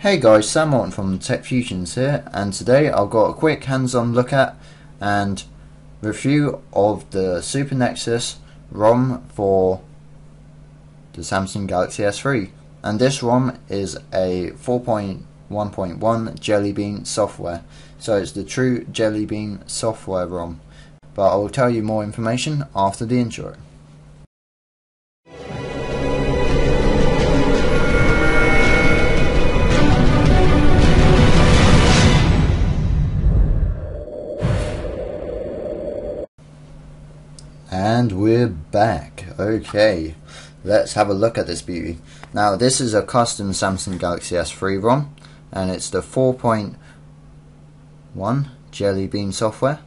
Hey guys, Sam Morton from Tech Fusions here, and today I've got a quick hands-on look at and review of the Super Nexus ROM for the Samsung Galaxy S3. And this ROM is a 4.1.1 Jelly Bean software, so it's the true Jelly Bean software ROM. But I will tell you more information after the intro. And we're back. Okay, let's have a look at this beauty. Now, this is a custom Samsung Galaxy S3 ROM, and it's the 4.1 Jelly Bean software,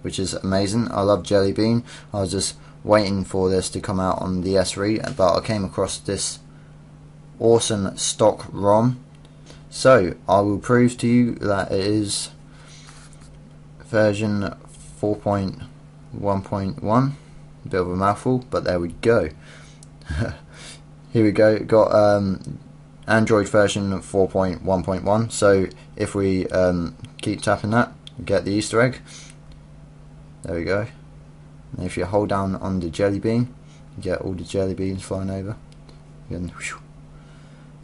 which is amazing. I love Jelly Bean. I was just waiting for this to come out on the S3, but I came across this awesome stock ROM. So, I will prove to you that it is version 4.1.1 bit of a mouthful, but there we go. Here we go. Got um, Android version 4.1.1. So if we um, keep tapping that, get the Easter egg. There we go. And if you hold down on the jelly bean, you get all the jelly beans flying over. Can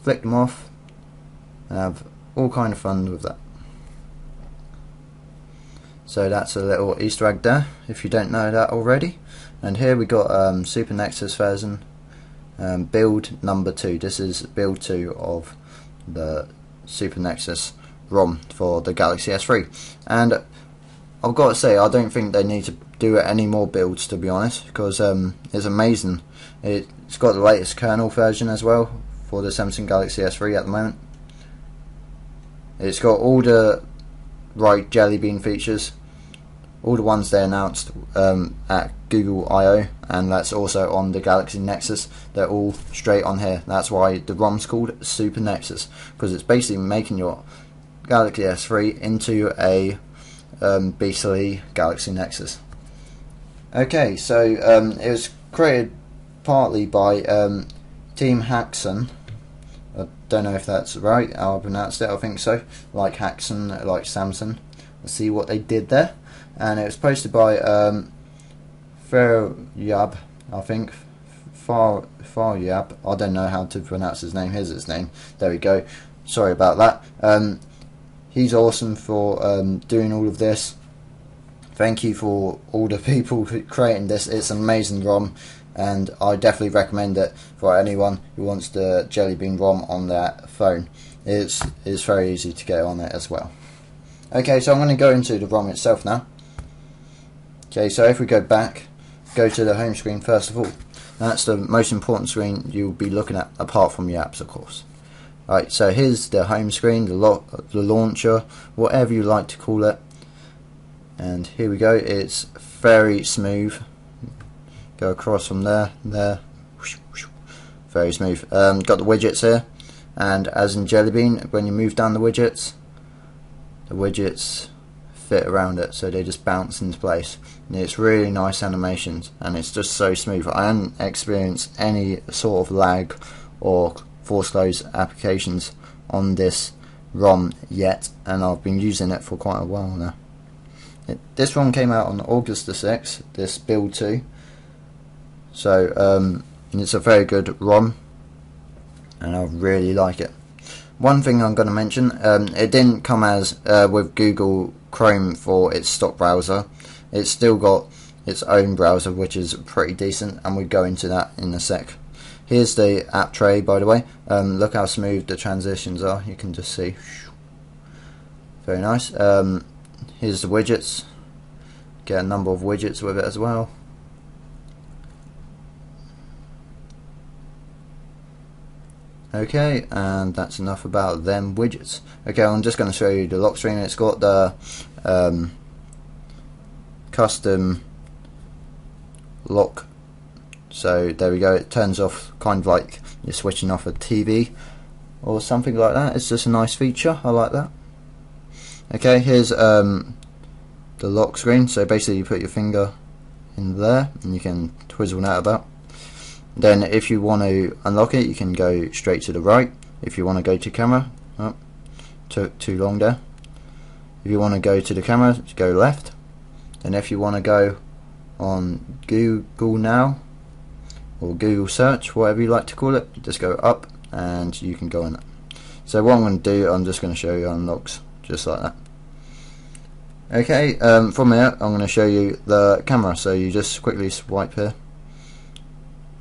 flick them off and have all kind of fun with that. So that's a little Easter egg there, if you don't know that already. And here we got um, Super Nexus version um, build number two. This is build two of the Super Nexus ROM for the Galaxy S3. And I've got to say, I don't think they need to do any more builds to be honest, because um, it's amazing. It's got the latest kernel version as well for the Samsung Galaxy S3 at the moment. It's got all the right Jelly Bean features all the ones they announced um, at Google I/O, and that's also on the Galaxy Nexus. They're all straight on here. That's why the ROM's called Super Nexus because it's basically making your Galaxy S3 into a um, beastly Galaxy Nexus. Okay, so um, it was created partly by um, Team Haxon. I don't know if that's right. I pronounced it. I think so. Like Haxon, like Samson. Let's see what they did there and it was posted by um, Faryab, I think. Far Faryab. I don't know how to pronounce his name. Here's his name. There we go. Sorry about that. Um, he's awesome for um, doing all of this. Thank you for all the people creating this. It's amazing ROM, and I definitely recommend it for anyone who wants the Jelly Bean ROM on their phone. It's it's very easy to get on it as well. Okay, so I'm going to go into the ROM itself now. Okay, so if we go back, go to the home screen first of all. That's the most important screen you'll be looking at, apart from your apps, of course. Right, so here's the home screen, the, the launcher, whatever you like to call it. And here we go, it's very smooth. Go across from there, there, very smooth. Um, got the widgets here, and as in Jelly Bean, when you move down the widgets, the widgets fit around it so they just bounce into place. And it's really nice animations and it's just so smooth. I haven't experienced any sort of lag or force close applications on this ROM yet and I've been using it for quite a while now. It, this one came out on August the 6th this build 2 so um, it's a very good ROM and I really like it one thing I'm going to mention, um, it didn't come as uh, with Google Chrome for its stock browser. It's still got its own browser, which is pretty decent, and we go into that in a sec. Here's the app tray, by the way. Um, look how smooth the transitions are. You can just see. Very nice. Um, here's the widgets. Get a number of widgets with it as well. Okay, and that's enough about them widgets. Okay, I'm just going to show you the lock screen. It's got the um, custom lock. So there we go. It turns off kind of like you're switching off a TV or something like that. It's just a nice feature. I like that. Okay, here's um, the lock screen. So basically, you put your finger in there and you can twizzle that about. Then if you want to unlock it, you can go straight to the right. If you want to go to camera, oh, took too long there. If you want to go to the camera, go left. And if you want to go on Google Now or Google Search, whatever you like to call it, just go up and you can go it. So what I'm going to do, I'm just going to show you unlocks just like that. Okay, um, from here I'm going to show you the camera. So you just quickly swipe here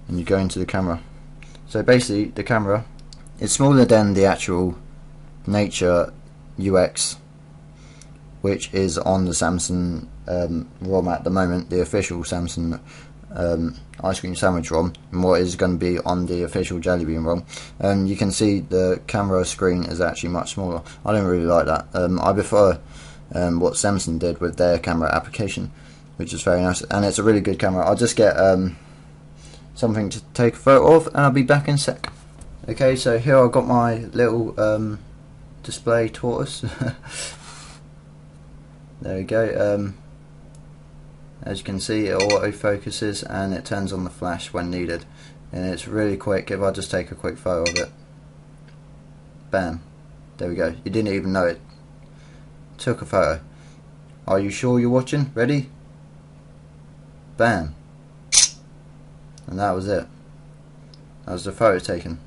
and you go into the camera. So basically the camera is smaller than the actual Nature UX which is on the Samsung um, ROM at the moment, the official Samsung um, ice cream sandwich ROM, and what is going to be on the official Jelly Bean ROM. and you can see the camera screen is actually much smaller. I don't really like that. Um, I prefer um, what Samsung did with their camera application, which is very nice, and it's a really good camera. I'll just get um, something to take a photo of, and I'll be back in a sec. Okay, so here I've got my little display tortoise. there we go um, as you can see it auto focuses and it turns on the flash when needed. And it's really quick if I just take a quick photo of it. Bam. There we go. You didn't even know it took a photo. Are you sure you're watching? Ready? Bam and that was it that was the photo taken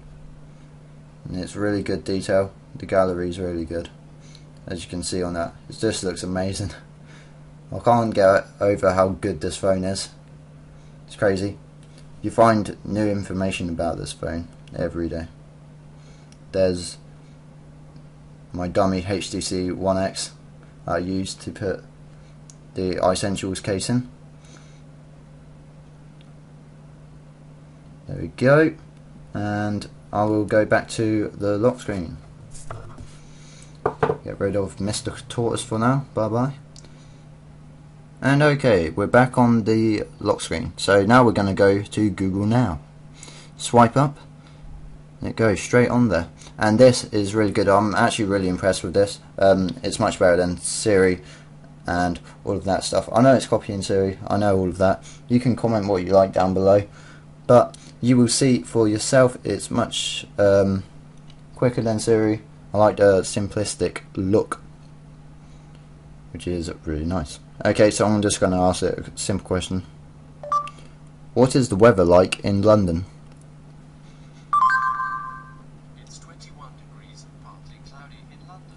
and it's really good detail the gallery is really good as you can see on that. It just looks amazing. I can't get over how good this phone is. It's crazy. You find new information about this phone every day. There's my dummy HTC One X I used to put the iSentials case in. There we go. And I will go back to the lock screen. Get rid of Mr. Tortoise for now. Bye bye. And okay, we're back on the lock screen. So now we're going to go to Google Now. Swipe up. It goes straight on there. And this is really good. I'm actually really impressed with this. Um, it's much better than Siri and all of that stuff. I know it's copying Siri. I know all of that. You can comment what you like down below. But you will see for yourself it's much um, quicker than Siri I like the simplistic look, which is really nice. Okay, so I'm just going to ask it a simple question. What is the weather like in London? It's 21 degrees and partly cloudy in London.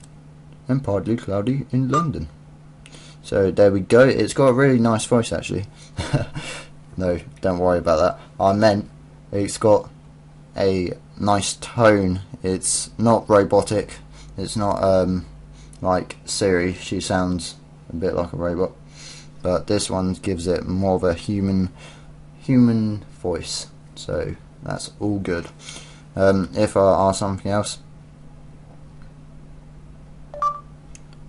And partly cloudy in London. So there we go. It's got a really nice voice actually. no, don't worry about that. I meant it's got a nice tone. It's not robotic. It's not um, like Siri. She sounds a bit like a robot, but this one gives it more of a human human voice. So that's all good. Um, if I ask something else,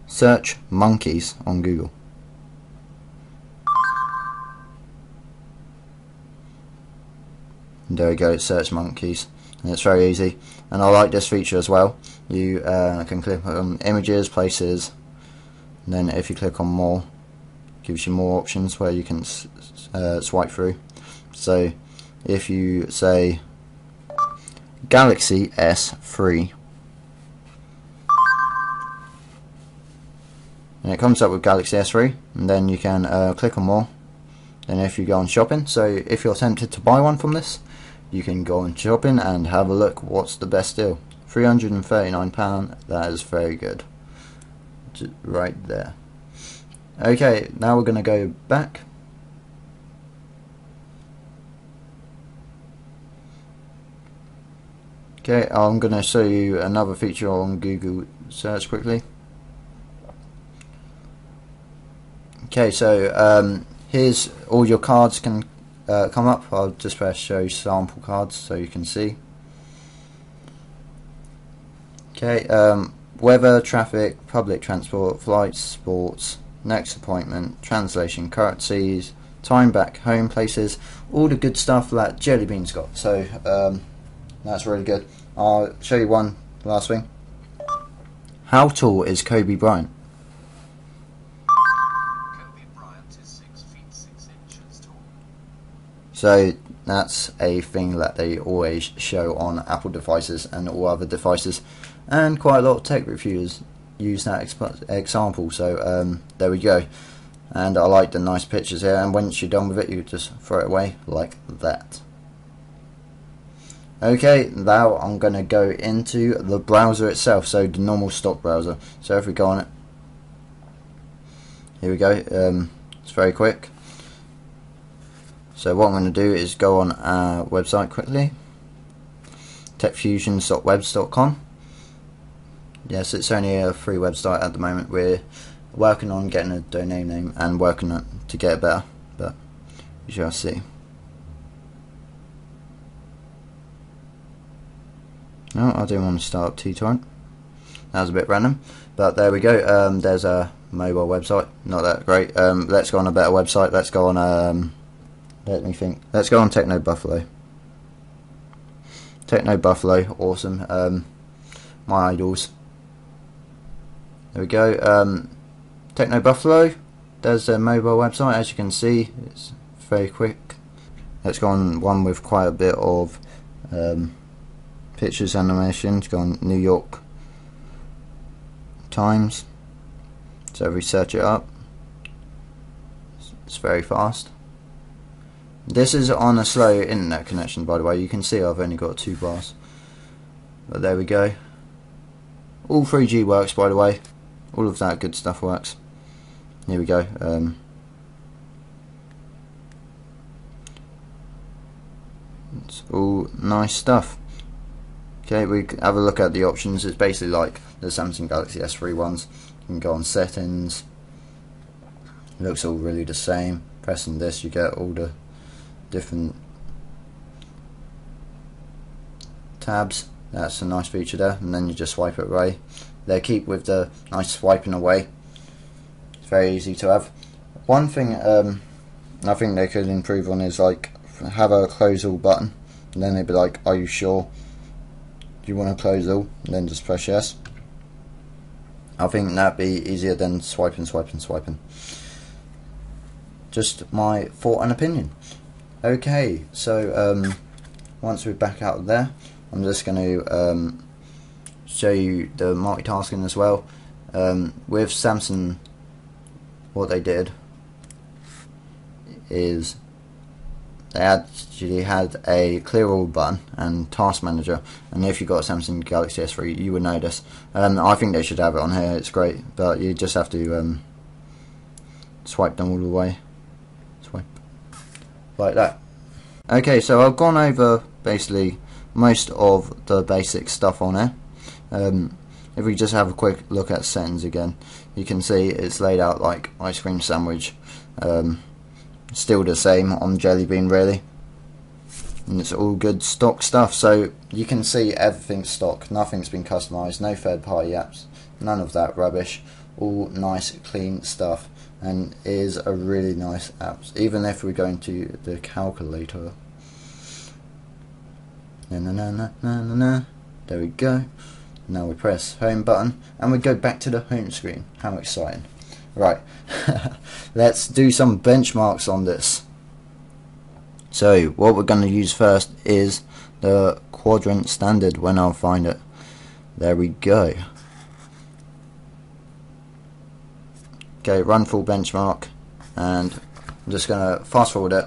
search monkeys on Google. And there we go, search monkeys. And it's very easy. And I like this feature as well. You uh, can click on images, places, and then if you click on more, gives you more options where you can uh, swipe through. So if you say Galaxy S3, and it comes up with Galaxy S3, and then you can uh, click on more. and if you go on shopping, so if you're tempted to buy one from this, you can go on shopping and have a look what's the best deal. £339, that is very good. right there. Okay, now we're going to go back. Okay, I'm going to show you another feature on Google search quickly. Okay, so um, here's all your cards can uh, come up, I'll just press show sample cards so you can see. Okay, um, weather, traffic, public transport, flights, sports, next appointment, translation, currencies, time back home places, all the good stuff that Jelly Bean's got. So um, that's really good. I'll show you one last thing. How tall is Kobe Bryant? So that's a thing that they always show on Apple devices and all other devices. and quite a lot of tech reviewers use that exp- example. So um, there we go. And I like the nice pictures here. And once you're done with it, you just throw it away like that. Okay, now I'm going to go into the browser itself, so the normal stock browser. So if we go on it, here we go. Um, it's very quick. So what I'm going to do is go on our website quickly, techfusions.webs.com. Yes, it's only a free website at the moment. We're working on getting a domain name and working on to get it better, but you shall see. No, I didn't want to start up uTorrent. That was a bit random, but there we go. Um, there's a mobile website, not that great. Um, let's go on a better website. Let's go on. Um, let me think. Let's go on Techno Buffalo. Techno Buffalo, awesome. Um, my idols. There we go. Um, Techno Buffalo. There's a mobile website. As you can see, it's very quick. Let's go on one with quite a bit of um, pictures animations. Go on New York Times. So if we search it up, it's very fast. This is on a slow internet connection, by the way. You can see I've only got two bars. But there we go. All 3G works, by the way. All of that good stuff works. Here we go. Um, it's all nice stuff. Okay, we have a look at the options. It's basically like the Samsung Galaxy S3 ones. You can go on settings. It looks all really the same. Pressing this, you get all the different tabs. That's a nice feature there. And then you just swipe it away. They keep with the nice swiping away. It's very easy to have. One thing um, I think they could improve on is like have a close all button. And then they'd be like, are you sure? Do you want to close all, and then just press yes. I think that'd be easier than swiping, swiping, swiping. Just my thought and opinion. Okay, so um, once we're back out there, I'm just going to um, show you the multitasking as well. Um, with Samsung, what they did is they actually had a clear all button and task manager. And if you got Samsung Galaxy S3 you would know this um, I think they should have it on here. It's great but you just have to um, swipe them all the way like that. Okay so I've gone over basically most of the basic stuff on here um, if we just have a quick look at settings again you can see it's laid out like ice cream sandwich um, still the same on Jelly Bean really. And it's all good stock stuff so you can see everything's stock. Nothing's been customized no third party apps none of that rubbish. All nice clean stuff and is a really nice app even if we go into the calculator na na na na na na na there we go now we press home button and we go back to the home screen how exciting Right, let's do some benchmarks on this. So what we're going to use first is the quadrant standard when I'll find it. There we go. Okay, run full benchmark and I'm just going to fast forward it.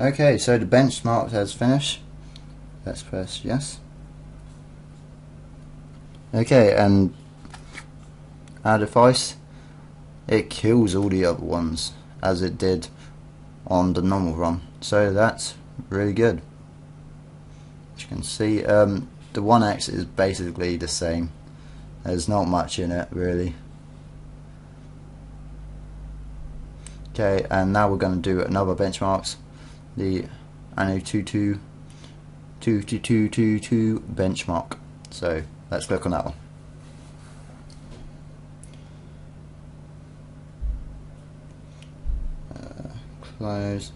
Okay, so the benchmark has finished. Let's press yes. Okay, and our device, it kills all the other ones as it did on the normal run. So that's really good. As you can see, um, the 1X is basically the same. There's not much in it really. Okay, and now we're going to do another benchmarks the AnTuTu benchmark. So let's click on that one. Uh, close.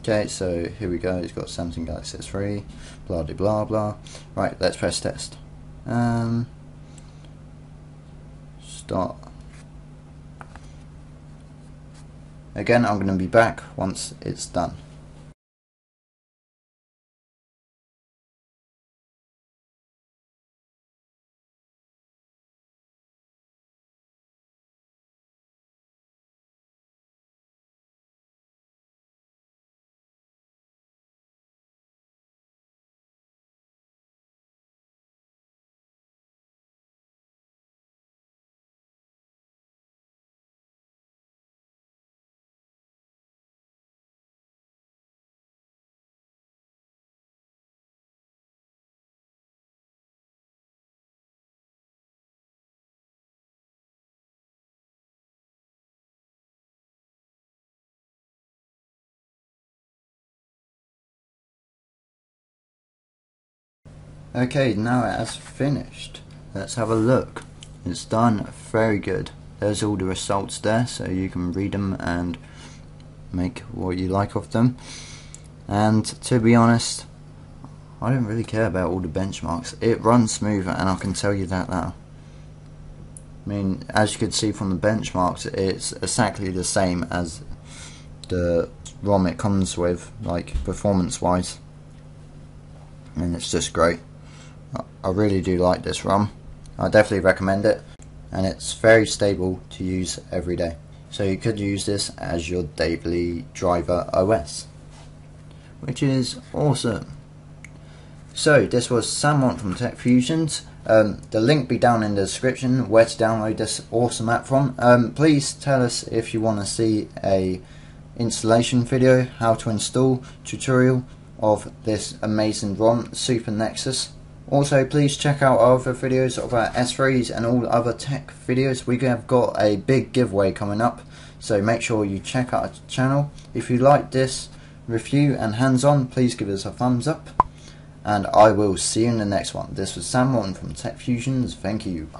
Okay, so here we go. It's got Samsung Galaxy S3, blah blah blah blah. Right, let's press test. Um, start. Again, I'm going to be back once it's done. Okay, now it has finished. Let's have a look. It's done very good. There's all the results there, so you can read them and make what you like of them. And to be honest, I don't really care about all the benchmarks. It runs smooth, and I can tell you that now. I mean, as you can see from the benchmarks, it's exactly the same as the ROM it comes with, like performance-wise, and it's just great. I really do like this ROM. I definitely recommend it and it's very stable to use every day. So you could use this as your daily driver OS, which is awesome. So this was Sam from Tech Fusions. Um, the link be down in the description where to download this awesome app from. Um, please tell us if you want to see a installation video, how to install tutorial of this amazing ROM, Super Nexus. Also, please check out our other videos of our S3s and all other tech videos. We have got a big giveaway coming up, so make sure you check out our channel. If you like this review and hands-on, please give us a thumbs up. And I will see you in the next one. This was Sam Morton from Tech Fusions. Thank you.